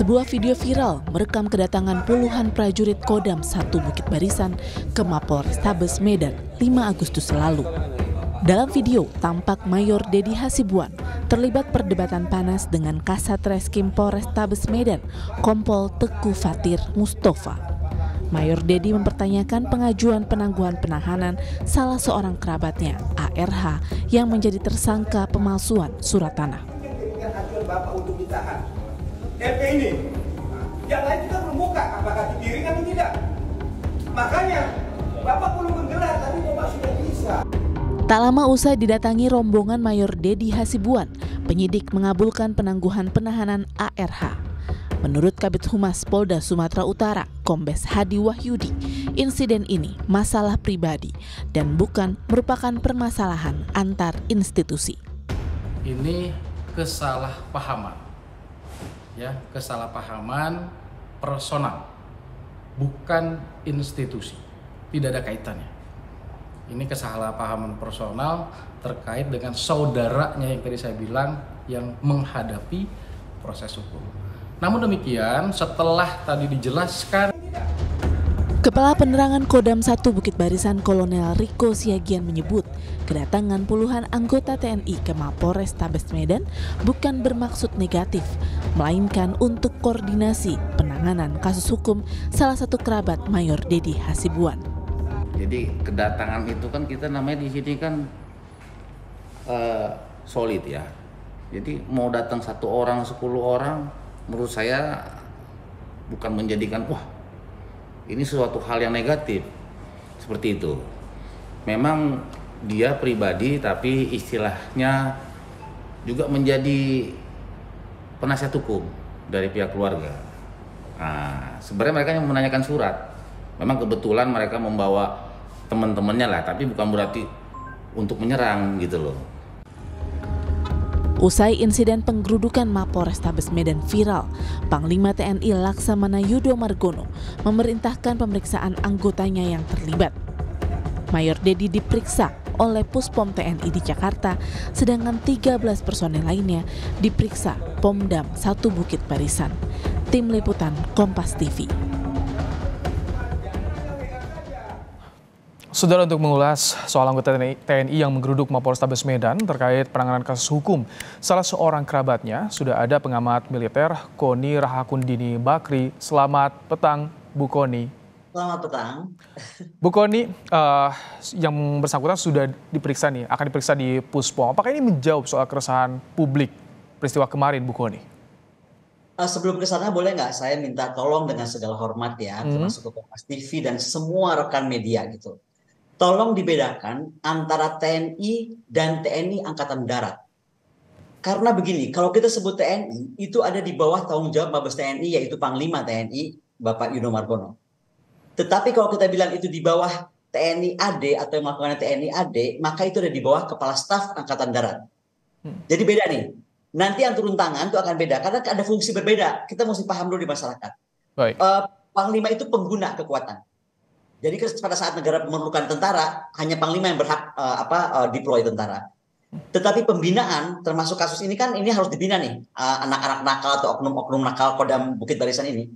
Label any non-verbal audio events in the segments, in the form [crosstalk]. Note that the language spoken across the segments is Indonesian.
Sebuah video viral merekam kedatangan puluhan prajurit Kodam 1 Bukit Barisan ke Mapol Restabes Medan 5 Agustus lalu. Dalam video, tampak Mayor Dedi Hasibuan terlibat perdebatan panas dengan Kasat Reskrim Polrestabes Medan, Kompol Teku Fatir Mustafa. Mayor Dedi mempertanyakan pengajuan penangguhan penahanan salah seorang kerabatnya, ARH, yang menjadi tersangka pemalsuan surat tanah. MP ini, yang lain kita belum buka, apakah dipiring atau tidak. Makanya, Bapak perlu menggelar, tapi Bapak sudah bisa. Tak lama usai didatangi rombongan Mayor Dedi Hasibuan, penyidik mengabulkan penangguhan penahanan ARH. Menurut Kabit Humas Polda Sumatera Utara, Kombes Hadi Wahyudi, insiden ini masalah pribadi dan bukan merupakan permasalahan antar institusi. Ini kesalahpahaman. Ya, kesalahpahaman personal, bukan institusi. Tidak ada kaitannya. Ini kesalahpahaman personal terkait dengan saudaranya yang tadi saya bilang yang menghadapi proses hukum. Namun demikian, setelah tadi dijelaskan Kepala Penerangan Kodam 1 Bukit Barisan Kolonel Riko Siagian menyebut kedatangan puluhan anggota TNI ke Mapores Tabes Medan bukan bermaksud negatif, melainkan untuk koordinasi penanganan kasus hukum salah satu kerabat Mayor Dedi Hasibuan. Jadi kedatangan itu kan kita namanya di sini kan uh, solid ya. Jadi mau datang satu orang, sepuluh orang, menurut saya bukan menjadikan wah ini sesuatu hal yang negatif seperti itu. Memang dia pribadi tapi istilahnya juga menjadi penasihat hukum dari pihak keluarga. Nah, sebenarnya mereka yang menanyakan surat. Memang kebetulan mereka membawa teman-temannya lah, tapi bukan berarti untuk menyerang gitu loh. Usai insiden penggerudukan Mapolrestabes Medan viral, Panglima TNI Laksamana Yudo Margono memerintahkan pemeriksaan anggotanya yang terlibat. Mayor Dedi diperiksa oleh Puspom TNI di Jakarta, sedangkan 13 personel lainnya diperiksa Pomdam 1 Bukit Barisan. Tim Liputan Kompas TV. Saudara untuk mengulas soal anggota TNI yang menggeruduk Mapolrestabes Medan terkait penanganan kasus hukum salah seorang kerabatnya, sudah ada pengamat militer Koni Rahakundini Bakri. Selamat petang, Bu Koni. Selamat petang. Bu Koni, uh, yang bersangkutan sudah diperiksa nih, akan diperiksa di Puspom. Apakah ini menjawab soal keresahan publik peristiwa kemarin, Bu Koni? Uh, sebelum ke sana boleh nggak saya minta tolong dengan segala hormat ya, hmm. termasuk ke Kompas TV dan semua rekan media gitu tolong dibedakan antara TNI dan TNI Angkatan Darat. Karena begini, kalau kita sebut TNI, itu ada di bawah tanggung jawab Mabes TNI, yaitu Panglima TNI, Bapak Yudo Margono. Tetapi kalau kita bilang itu di bawah TNI AD atau yang melakukan TNI AD, maka itu ada di bawah Kepala Staf Angkatan Darat. Hmm. Jadi beda nih. Nanti yang turun tangan itu akan beda, karena ada fungsi berbeda. Kita mesti paham dulu di masyarakat. Baik. Uh, Panglima itu pengguna kekuatan. Jadi pada saat negara memerlukan tentara, hanya panglima yang berhak uh, apa uh, deploy tentara. Tetapi pembinaan termasuk kasus ini kan ini harus dibina nih uh, anak-anak nakal atau oknum-oknum nakal Kodam Bukit Barisan ini.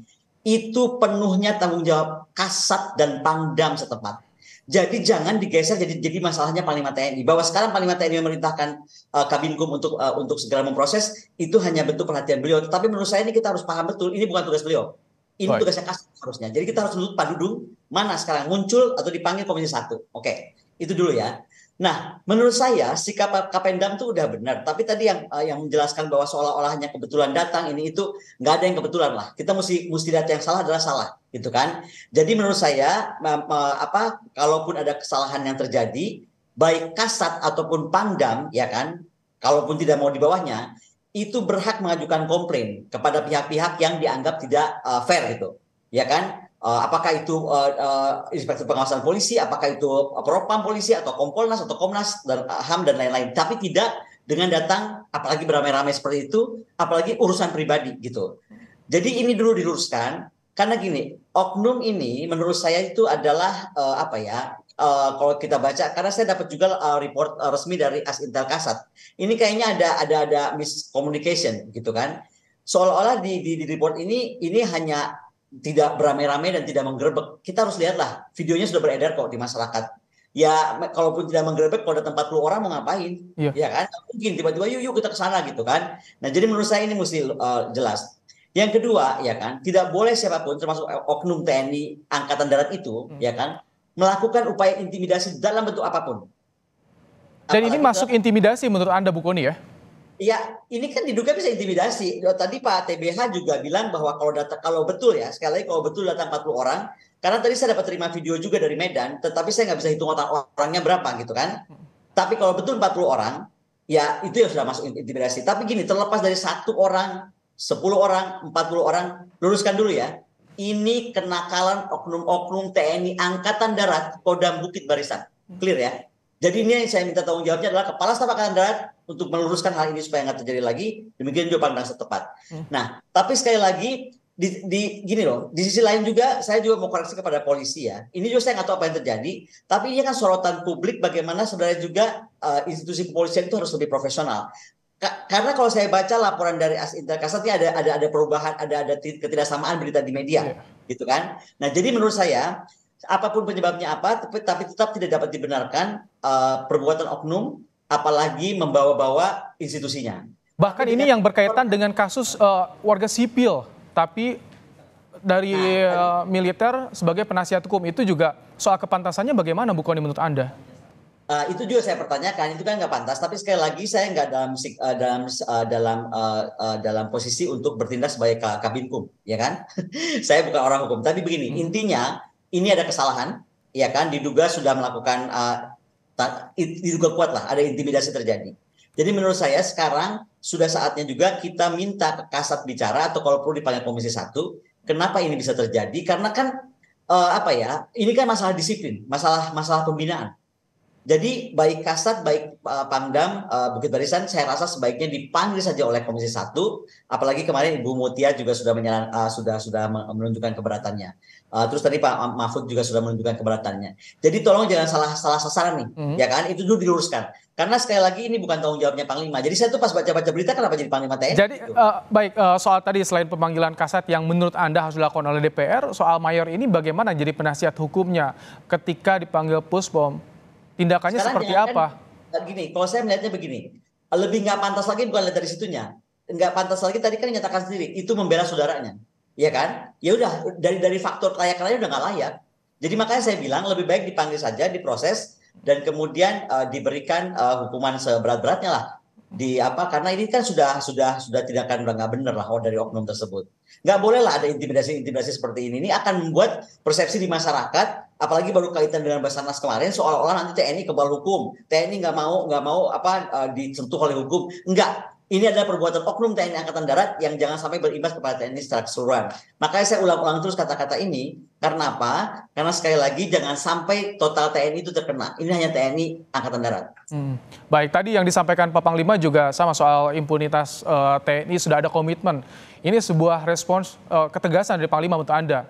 Itu penuhnya tanggung jawab Kasat dan Pangdam setempat. Jadi jangan digeser jadi jadi masalahnya Panglima TNI. Bahwa sekarang Panglima TNI memerintahkan uh, Kabinkum untuk uh, untuk segera memproses itu hanya bentuk perhatian beliau. Tetapi menurut saya ini kita harus paham betul ini bukan tugas beliau. Ini Baik. tugasnya kasih harusnya. Jadi kita harus menurut Pak Dudung mana sekarang muncul atau dipanggil Komisi Satu. Oke, itu dulu ya. Nah, menurut saya sikap Kapendam itu udah benar. Tapi tadi yang uh, yang menjelaskan bahwa seolah-olah hanya kebetulan datang ini itu nggak ada yang kebetulan lah. Kita mesti mesti data yang salah adalah salah, gitu kan? Jadi menurut saya uh, apa kalaupun ada kesalahan yang terjadi, baik Kasat ataupun Pangdam, ya kan, kalaupun tidak mau di bawahnya, itu berhak mengajukan komplain kepada pihak-pihak yang dianggap tidak uh, fair gitu. Ya kan? Uh, apakah itu uh, uh, inspektur pengawasan polisi apakah itu propam polisi atau kompolnas atau komnas dan uh, ham dan lain-lain. Tapi tidak dengan datang apalagi beramai-ramai seperti itu apalagi urusan pribadi gitu. Jadi ini dulu diluruskan karena gini oknum ini menurut saya itu adalah uh, apa ya uh, kalau kita baca karena saya dapat juga uh, report uh, resmi dari As Intel Kasat. Ini kayaknya ada ada ada miscommunication gitu kan. seolah-olah di, di, di report ini ini hanya tidak beramai-ramai dan tidak menggerebek. Kita harus lihatlah videonya sudah beredar kok di masyarakat. Ya kalaupun tidak menggerebek kalau ada tempat 40 orang mau ngapain? Iya. Ya kan? Mungkin tiba-tiba yuk yuk kita ke sana gitu kan. Nah, jadi menurut saya ini mesti uh, jelas. Yang kedua, ya kan, tidak boleh siapa pun termasuk oknum TNI angkatan darat itu, Hmm. ya kan, melakukan upaya intimidasi dalam bentuk apa pun. Dan ini masuk intimidasi menurut Anda Bu Koni ya? Ya, ini kan diduga bisa intimidasi. Tadi Pak TBH juga bilang bahwa kalau data kalau betul ya, sekali lagi kalau betul datang 40 orang, karena tadi saya dapat terima video juga dari Medan, tetapi saya nggak bisa hitung orang orangnya berapa gitu kan. Tapi kalau betul 40 orang, ya itu yang sudah masuk intimidasi. Tapi gini, terlepas dari satu orang, 10 orang, 40 orang, luruskan dulu ya. Ini kenakalan oknum-oknum TNI Angkatan Darat Kodam Bukit Barisan. Clear ya? Jadi ini yang saya minta tanggung jawabnya adalah Kepala Staf Angkatan Darat untuk meluruskan hal ini supaya nggak terjadi lagi. Demikian juga pandang setepat. Nah, tapi sekali lagi di, di gini loh, di sisi lain juga saya juga mau koreksi kepada polisi ya. Ini juga saya nggak tahu apa yang terjadi, tapi ini kan sorotan publik bagaimana sebenarnya juga uh, institusi kepolisian itu harus lebih profesional. Ka- karena kalau saya baca laporan dari As Interkasat ini ada ada ada perubahan, ada ada ti- ketidaksamaan berita di media, Iya. gitu kan. Nah, jadi menurut saya apa pun penyebabnya apa, tapi, tapi tetap tidak dapat dibenarkan uh, perbuatan oknum, apalagi membawa-bawa institusinya. Bahkan ini yang berkaitan dengan kasus eh, warga sipil, tapi dari eh, militer sebagai penasihat hukum itu juga soal kepantasannya bagaimana Bu Koni menurut Anda? Uh, itu juga saya pertanyakan itu kan nggak pantas. Tapi sekali lagi saya nggak dalam uh, dalam uh, dalam uh, uh, dalam posisi untuk bertindak sebagai ka- kabinkum ya kan? [laughs] Saya bukan orang hukum. Tapi begini intinya ini ada kesalahan ya kan? Diduga sudah melakukan uh, diduga kuat lah ada intimidasi terjadi. Jadi menurut saya sekarang sudah saatnya juga kita minta ke kasat bicara atau kalau perlu dipanggil komisi satu kenapa ini bisa terjadi? Karena kan uh, apa ya ini kan masalah disiplin masalah masalah pembinaan jadi baik Kasat, baik uh, Pangdam, uh, Bukit Barisan, saya rasa sebaiknya dipanggil saja oleh Komisi Satu. Apalagi kemarin Ibu Mutia juga sudah menyalan, uh, sudah sudah menunjukkan keberatannya. Uh, terus tadi Pak Mahfud juga sudah menunjukkan keberatannya. Jadi tolong jangan salah salah sasaran nih, Mhm. ya kan? Itu dulu diluruskan. Karena sekali lagi ini bukan tanggung jawabnya Panglima. Jadi saya tuh pas baca-baca berita kenapa jadi Panglima TNI? Jadi gitu. eh, baik eh, soal tadi selain pemanggilan kasat yang menurut Anda harus dilakukan oleh DPR, soal mayor ini bagaimana jadi penasihat hukumnya ketika dipanggil Puspom? Tindakannya Sekarang seperti apa? kan, Gini, kalau saya melihatnya begini, lebih nggak pantas lagi bukan dari situnya, nggak pantas lagi tadi kan nyatakan sendiri itu membela saudaranya, ya kan? Ya udah dari dari faktor layak layak udah nggak layak. Jadi makanya saya bilang lebih baik dipanggil saja, diproses dan kemudian uh, diberikan uh, hukuman seberat-beratnya lah di apa karena ini kan sudah sudah sudah tidak akan udah nggak bener lah oh, dari oknum tersebut nggak boleh lah ada intimidasi intimidasi seperti ini ini akan membuat persepsi di masyarakat apalagi baru kaitan dengan Basarnas kemarin seolah-olah nanti TNI kebal hukum TNI nggak mau nggak mau apa uh, disentuh oleh hukum enggak ini adalah perbuatan oknum TNI Angkatan Darat yang jangan sampai berimbas kepada TNI secara keseluruhan. Makanya saya ulang-ulang terus kata-kata ini. Karena apa? Karena sekali lagi jangan sampai total TNI itu terkena. Ini hanya TNI Angkatan Darat. Hmm. Baik, tadi yang disampaikan Pak Panglima juga sama soal impunitas eh, TNI sudah ada komitmen. Ini sebuah respons eh, ketegasan dari Panglima untuk Anda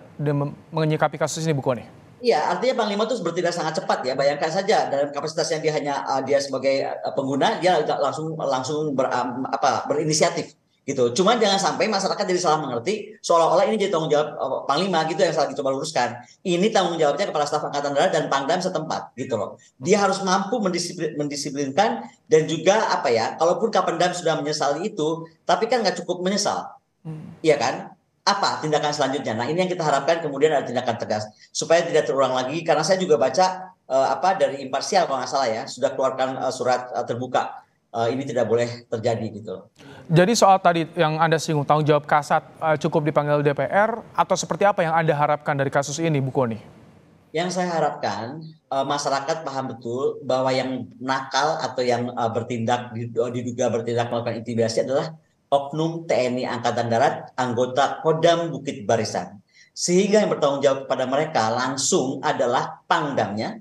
menyikapi kasus ini Bu Koni. Iya, artinya Panglima itu bertindak sangat cepat ya. Bayangkan saja dalam kapasitas yang dia hanya uh, dia sebagai uh, pengguna, dia langsung langsung ber, um, apa berinisiatif gitu. Cuman jangan sampai masyarakat jadi salah mengerti seolah-olah ini jadi tanggung jawab uh, Panglima gitu yang salah dicoba luruskan. Ini tanggung jawabnya kepala staf angkatan darat dan Pangdam setempat gitu loh. Dia harus mampu mendisiplin, mendisiplinkan dan juga apa ya, kalaupun Kapendam sudah menyesali itu, tapi kan nggak cukup menyesal. Iya kan? Apa tindakan selanjutnya? Nah, ini yang kita harapkan kemudian ada tindakan tegas supaya tidak terulang lagi karena saya juga baca eh, apa dari imparsial kalau nggak salah ya, sudah keluarkan eh, surat eh, terbuka. Eh, ini tidak boleh terjadi gitu. Jadi soal tadi yang Anda singgung tanggung jawab kasat eh, cukup dipanggil DPR atau seperti apa yang Anda harapkan dari kasus ini Bu Koni? Yang saya harapkan eh, masyarakat paham betul bahwa yang nakal atau yang eh, bertindak diduga bertindak melakukan intimidasi adalah oknum TNI Angkatan Darat anggota Kodam Bukit Barisan. Sehingga yang bertanggung jawab kepada mereka langsung adalah pangdamnya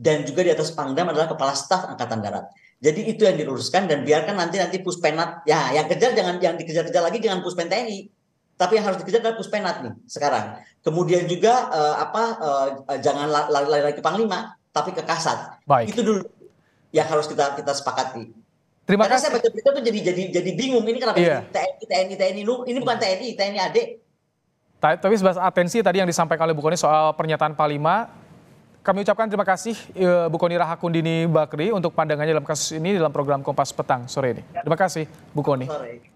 dan juga di atas pangdam adalah kepala staf Angkatan Darat. Jadi itu yang diluruskan dan biarkan nanti nanti puspenat ya yang kejar jangan yang dikejar-kejar lagi jangan puspen TNI. Tapi yang harus dikejar adalah puspenat nih sekarang. Kemudian juga eh, apa eh, jangan lari-lari ke panglima tapi ke kasat. Baik. Itu dulu yang harus kita kita sepakati. Terima Karena kasih. saya baca berita tuh jadi jadi jadi bingung ini kenapa jadi TNI TNI TNI lu ini bukan TNI TNI AD. Ta- Tapi sebatas atensi tadi yang disampaikan oleh Bu Koni soal pernyataan Panglima, kami ucapkan terima kasih eh, Bu Koni Rahakundini Bakri untuk pandangannya dalam kasus ini dalam program Kompas Petang sore ini. Terima kasih Bu Koni. Sorry.